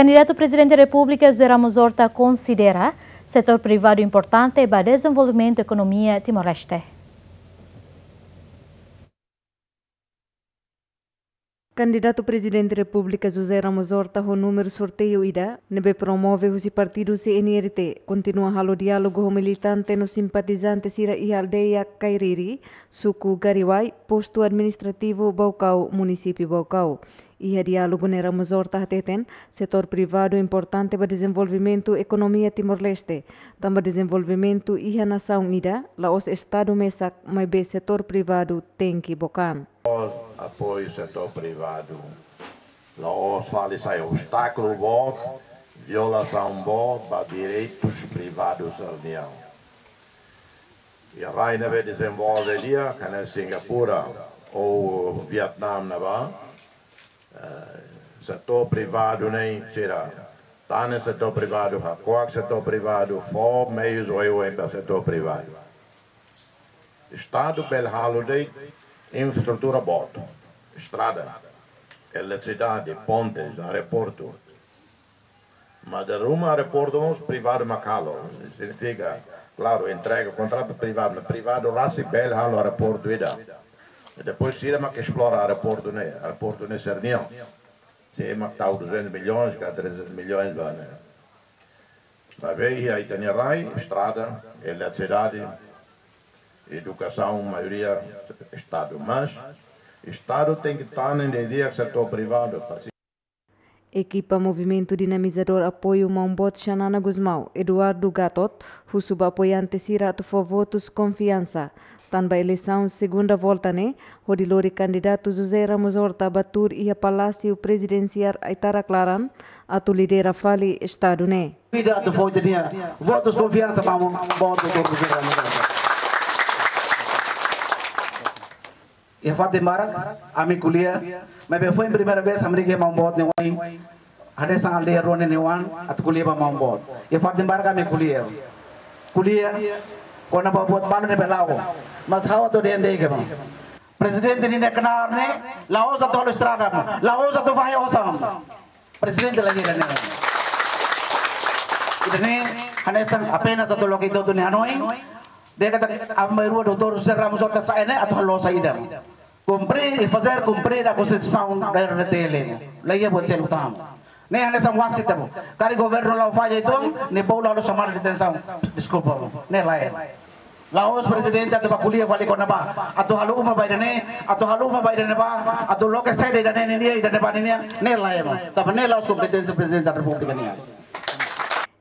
Candidato presidente da República, José Ramos Horta, considera setor privado importante para o desenvolvimento da economia Timor-Leste. Candidato presidente da República José Ramos Horta o número sorteio ida, nebe promove o partido CNRT, continua halo diálogo com militante no simpatizante sira e aldeia Kairiri, suku Gariwai, posto administrativo Baucau, município Baucau. E a diálogo ne Ramos Horta hateten, setor privado importante para desenvolvimento economia Timor-Leste, também desenvolvimento e a nação ida, lá os estado mesak, mas setor privado tem que bocan apoio setor privado. Nós aí, obstáculo bom, violação bom para direitos privados da União. E a Raina vai desenvolver ali, que na Singapura ou Vietnã, na ba, setor privado nem será. Tá no setor privado, qual setor privado, for meios ou eu para setor privado. Estado bel holiday, infraestrutura boa estrada, eletricidade, pontes, aeroporto. Mas de rumo aeroporto, privado Macalo. Significa, claro, entrega, contrato privado, privado, raça bel ao aeroporto ida. E depois se mas que explora o aeroporto, né? Aeroporto né, Sernião. Se é uma tal 200 milhões, que 300 milhões, né? Mas veio aí tem RAI, estrada, eletricidade, educação, maioria, Estado. Mas Estado tem que estar na ideia setor privado. Equipa Movimento Dinamizador Apoio Mambot Xanana Guzmão, Eduardo Gatot, Rusuba apoiante Sirato for votos confiança. Tanba eleição segunda volta né, Rodilori candidato José Ramos Horta Batur e a Palácio Presidencial Aitara Claran, a tu lidera fali Estado né. Votos confiança para o voto do Ya, Ifat Imbarak, Ami Kulia, Mabefo in Primera Vez, Amrike Mambot, Newai, Hades and Alde ya Ron and Newan, at Kuliba Mambot. Ifat ya, Imbarak, Ami Kulia. Kulia, Kona Babot Balan Belao, Masawa to the Endegama. Presidente ni nekanarne, Laos at all Stradam, Laos at Vaya Osam. Presidente lagi dan ini. Ini, Hades apenas satu lokito tu ni Hanoi, ده كتك dua يروى دكتور سر مسور ini atau الله saya kumpri الفزر kumpri ده كوسي ساوند ده نتيلين لا buat saya تام nih ane sama wasit temu kari governo lau faja itu nih bau lalu sama di tensam disculpa nih lain. Laos presiden atau kuliah wali kota apa atau halu umma baidane atau halu umma baidane apa? Atau lokasi dari dana ini dia dari dana ini nih lain. Tapi nih Laos kompetensi presiden republik ini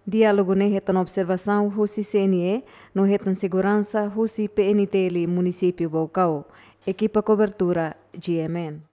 Diálogo ne retan observação Russi CNE, no retan segurança Russi PNTL município Bocau. Equipa cobertura GMN.